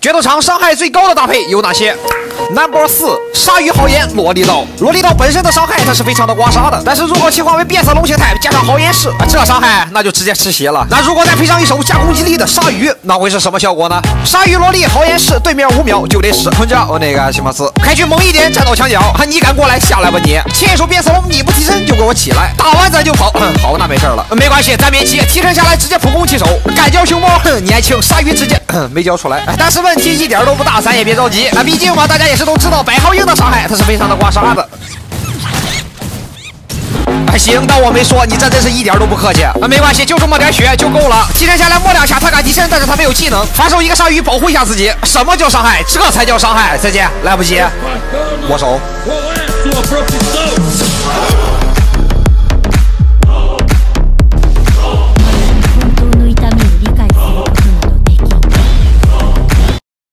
决斗场伤害最高的搭配有哪些？Number 四，鲨鱼豪言萝莉刀。萝莉刀本身的伤害它是非常的刮痧的，但是如果切换为变色龙形态，加上豪言式，这伤害那就直接吃血了。那如果再配上一手加攻击力的鲨鱼，那会是什么效果呢？鲨鱼萝莉豪言式，对面五秒就得死。混着我那个西马斯，开局猛一点，站到墙角，你敢过来下来吧你？前一手变色龙你不提升就给我起来，打完咱就跑。好，那没事了，没关系，咱免起，提升下来直接普攻起手，干交熊猫，哼，年轻鲨鱼直接 没交出来，但是问题一点都不大，咱也别着急啊，毕竟嘛，大家也是都知道百豪英的伤害它是非常的刮痧的。还行，当我没说，你这真是一点都不客气啊！没关系，就这么点血就够了。提升下来摸两下，他敢提身，但是他没有技能，反手一个鲨鱼保护一下自己。什么叫伤害？这才叫伤害！再见，来不及，握手。